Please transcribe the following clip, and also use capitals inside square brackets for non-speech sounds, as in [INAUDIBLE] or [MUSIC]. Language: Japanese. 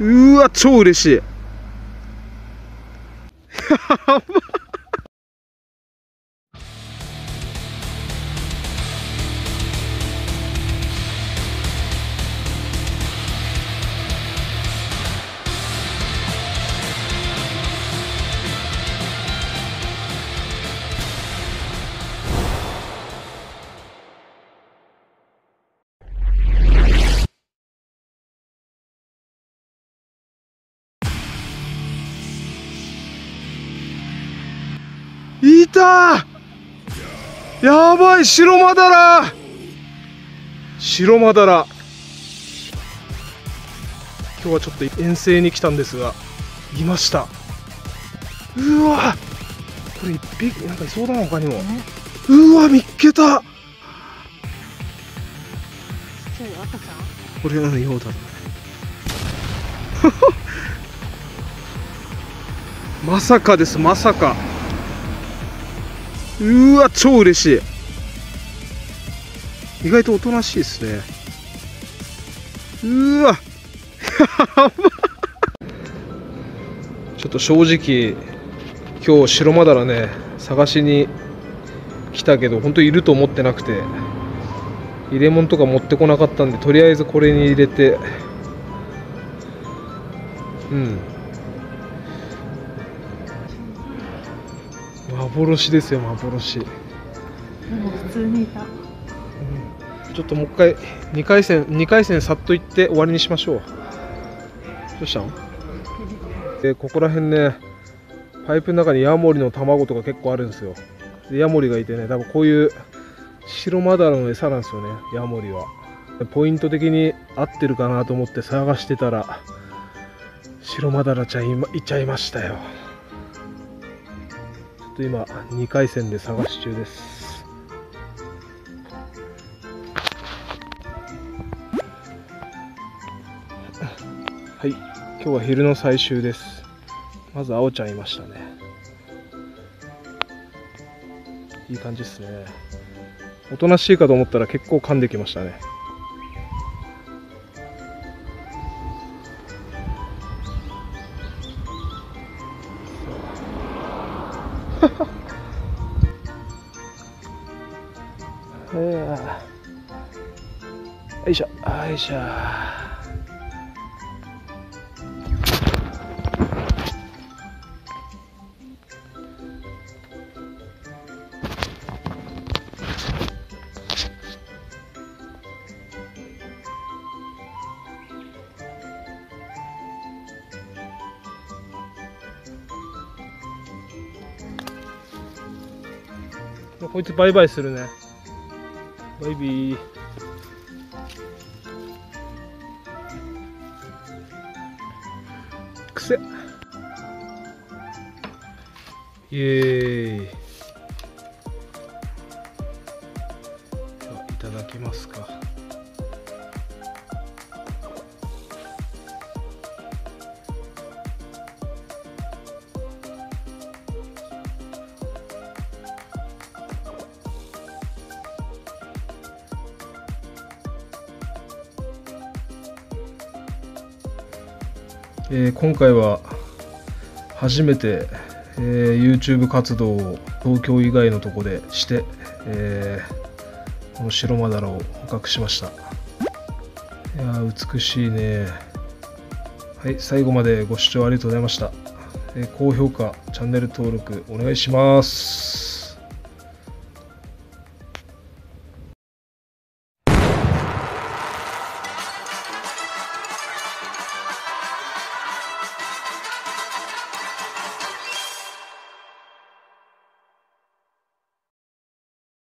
うわ超嬉しい。や [LAUGHS] ばた。やばい白マダラ。白マダラ。今日はちょっと遠征に来たんですがいました。うわ。これ一匹なんかいそうだな他にも。うわ見っけた。これのようだなまさかですまさかうわ超嬉しい。意外とおとなしいですね。うわ。[LAUGHS] ちょっと正直今日白マダラね探しに来たけど本当いると思ってなくて入れ物とか持ってこなかったんでとりあえずこれに入れて。うん。幻ですよ幻。でも普通にいた。ちょっともう一回2回戦2回戦さっと行って終わりにしましょう。どうしたのでここら辺ねパイプの中にヤモリの卵とか結構あるんですよ。でヤモリがいてね多分こういう白マダラの餌なんですよねヤモリは。ポイント的に合ってるかなと思って探してたら白マダラちゃんい,、ま、いちゃいましたよっと今2回戦で探し中です。はい。今日は昼の最終です。まず青ちゃんいましたね。いい感じですね。おとなしいかと思ったら結構噛んできましたね。[LAUGHS] よいしょ。よいしょ。こいつバイバイするね。バイビー。くせ。イエーイ。いただきますか。えー今回は初めて、えー YouTube 活動を東京以外のとこでして、えーこの白マダラを捕獲しました。いや美しいね。はい最後までご視聴ありがとうございました、え高評価チャンネル登録お願いします。